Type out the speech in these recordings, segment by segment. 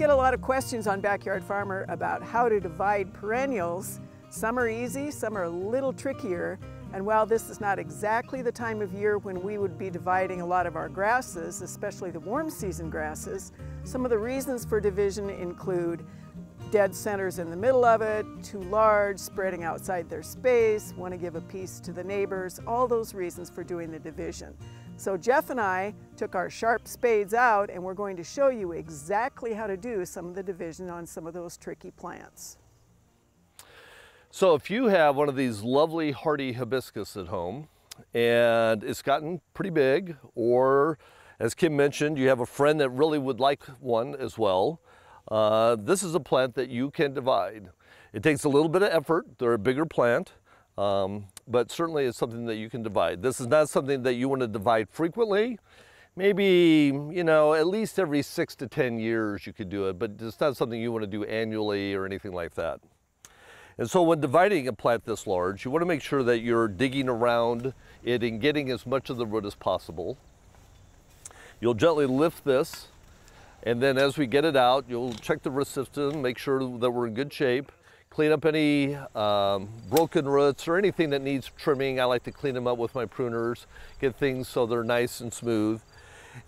get a lot of questions on Backyard Farmer about how to divide perennials. Some are easy, some are a little trickier. And while this is not exactly the time of year when we would be dividing a lot of our grasses, especially the warm season grasses, some of the reasons for division include dead centers in the middle of it, too large, spreading outside their space, want to give a piece to the neighbors, all those reasons for doing the division. So Jeff and I took our sharp spades out and we're going to show you exactly how to do some of the division on some of those tricky plants. So if you have one of these lovely hardy hibiscus at home and it's gotten pretty big or as Kim mentioned, you have a friend that really would like one as well, uh, this is a plant that you can divide. It takes a little bit of effort. They're a bigger plant, um, but certainly it's something that you can divide. This is not something that you want to divide frequently. Maybe, you know, at least every six to 10 years you could do it, but it's not something you want to do annually or anything like that. And so when dividing a plant this large, you want to make sure that you're digging around it and getting as much of the root as possible. You'll gently lift this and then as we get it out, you'll check the root system, make sure that we're in good shape, clean up any um, broken roots or anything that needs trimming. I like to clean them up with my pruners, get things so they're nice and smooth.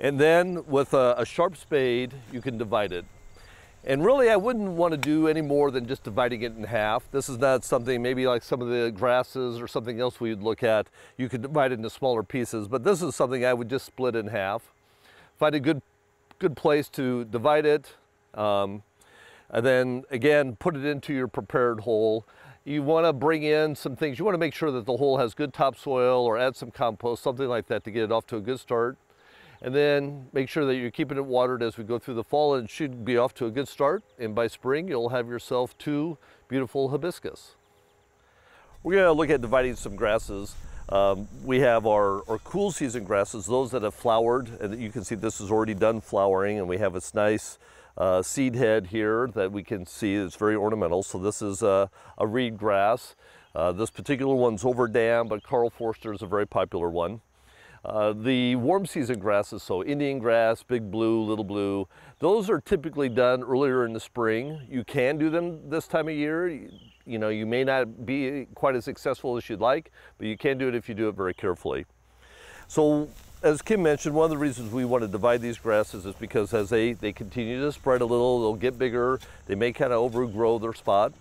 And then with a, a sharp spade, you can divide it. And really, I wouldn't want to do any more than just dividing it in half. This is not something, maybe like some of the grasses or something else we'd look at. You could divide it into smaller pieces, but this is something I would just split in half. Find a good good place to divide it. Um, and then again, put it into your prepared hole. You want to bring in some things. You want to make sure that the hole has good topsoil or add some compost, something like that to get it off to a good start. And then make sure that you're keeping it watered as we go through the fall and it should be off to a good start. And by spring, you'll have yourself two beautiful hibiscus. We're to look at dividing some grasses. Um, we have our, our cool season grasses, those that have flowered, and you can see this is already done flowering, and we have this nice uh, seed head here that we can see it's very ornamental. So this is a, a reed grass. Uh, this particular one's overdam, but Karl Foerster is a very popular one. Uh, the warm season grasses, so Indian grass, big blue, little blue, those are typically done earlier in the spring. You can do them this time of year. You know, you may not be quite as successful as you'd like, but you can do it if you do it very carefully. So as Kim mentioned, one of the reasons we want to divide these grasses is because as they, they continue to spread a little, they'll get bigger, they may kind of overgrow their spot.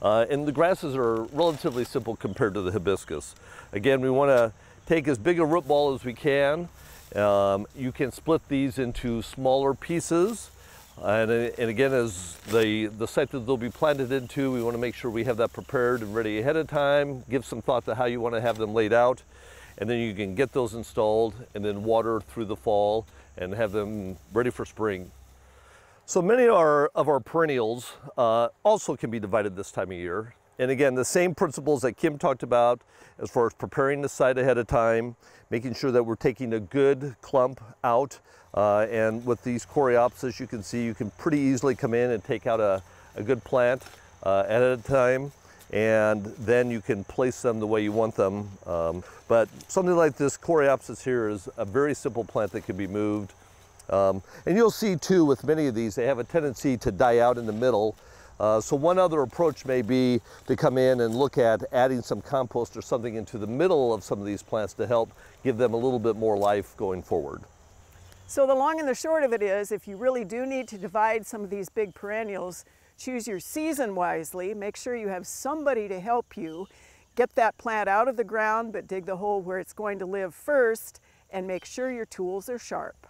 Uh, and the grasses are relatively simple compared to the hibiscus. Again, we want to take as big a root ball as we can. Um, you can split these into smaller pieces and, and, again, as the, the site that they'll be planted into, we want to make sure we have that prepared and ready ahead of time, give some thought to how you want to have them laid out, and then you can get those installed and then water through the fall and have them ready for spring. So many of our, of our perennials uh, also can be divided this time of year. And again, the same principles that Kim talked about as far as preparing the site ahead of time, making sure that we're taking a good clump out uh, and with these coreopsis, you can see you can pretty easily come in and take out a, a good plant uh, at a time and then you can place them the way you want them. Um, but something like this coreopsis here is a very simple plant that can be moved. Um, and you'll see too with many of these, they have a tendency to die out in the middle. Uh, so one other approach may be to come in and look at adding some compost or something into the middle of some of these plants to help give them a little bit more life going forward. So the long and the short of it is, if you really do need to divide some of these big perennials, choose your season wisely, make sure you have somebody to help you, get that plant out of the ground, but dig the hole where it's going to live first, and make sure your tools are sharp.